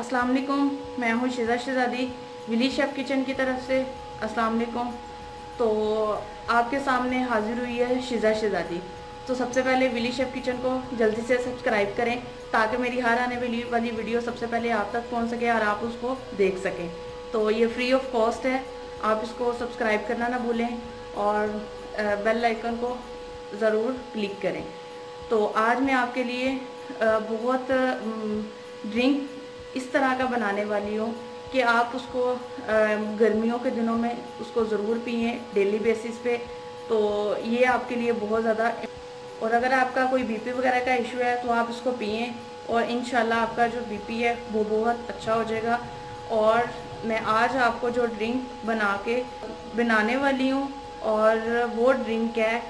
अस्सलाम वालेकुम मैं हूँ शिजा शहजादी विली शेफ किचन की तरफ़ से। अस्सलाम वालेकुम तो आपके सामने हाजिर हुई है शिजा शहजादी। तो सबसे पहले विली शेफ किचन को जल्दी से सब्सक्राइब करें, ताकि मेरी हर आने वाली वाली वीडियो सबसे पहले आप तक पहुँच सके और आप उसको देख सकें। तो ये फ्री ऑफ़ कॉस्ट है, आप इसको सब्सक्राइब करना ना भूलें और बेल आइकन को ज़रूर क्लिक करें। तो आज मैं आपके लिए बहुत ड्रिंक इस तरह का बनाने वाली हूँ कि आप उसको गर्मियों के दिनों में उसको ज़रूर पिए डेली बेसिस पे। तो ये आपके लिए बहुत ज़्यादा और अगर आपका कोई बीपी वगैरह का इशू है तो आप इसको पिए और इन आपका जो बीपी है वो बहुत अच्छा हो जाएगा। और मैं आज आपको जो ड्रिंक बना के बनाने वाली हूँ और वो ड्रिंक है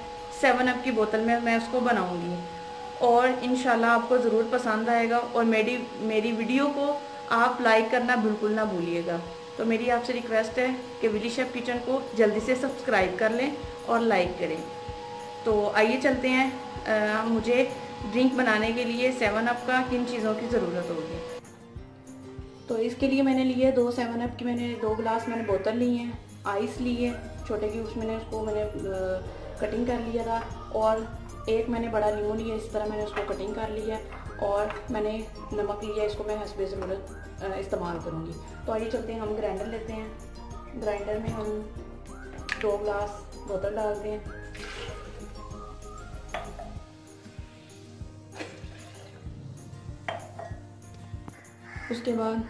सेवन अप की बोतल में मैं उसको बनाऊँगी। और इन आपको ज़रूर पसंद आएगा और मेरी मेरी वीडियो को आप लाइक करना बिल्कुल ना भूलिएगा। तो मेरी आपसे रिक्वेस्ट है कि विली शेफ किचन को जल्दी से सब्सक्राइब कर लें और लाइक करें। तो आइए चलते हैं। आ, मुझे ड्रिंक बनाने के लिए सेवन अप का किन चीज़ों की ज़रूरत होगी? तो इसके लिए मैंने लिए दो सेवन अप की मैंने दो गिलास मैंने बोतल ली हैं आइस ली है छोटे की उसमें उसको मैंने कटिंग कर लिया था और एक मैंने बड़ा नींबू लिया, इस तरह मैंने उसको कटिंग कर लिया और मैंने नमक लिया, इसको मैं हंसबे ज़रूरत इस्तेमाल करूँगी। तो आइए चलते हैं, हम ग्राइंडर लेते हैं। ग्राइंडर में हम दो ग्लास बोतल डालते हैं। उसके बाद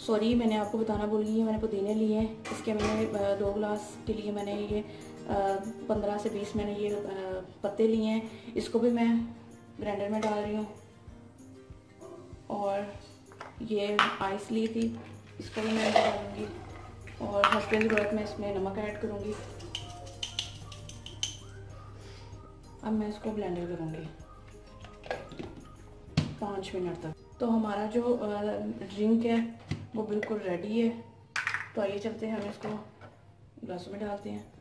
सॉरी मैंने आपको बताना भूल गई मैंने पुदीने लिए हैं। इसके मैंने दो गिलास के लिए मैंने ये पंद्रह से बीस मैंने ये पत्ते लिए हैं। इसको भी मैं ग्राइंडर में डाल रही हूँ। और ये आइस ली थी, इसको भी मैं डालूँगी। और हस्बैंड ज़रूरत में इसमें नमक ऐड करूँगी। अब मैं इसको ब्लेंडर करूँगी। पाँच मिनट तक। तो हमारा जो ड्रिंक है वो बिल्कुल रेडी है। तो आइए चलते हैं हम इसको ग्लासों में डालते हैं।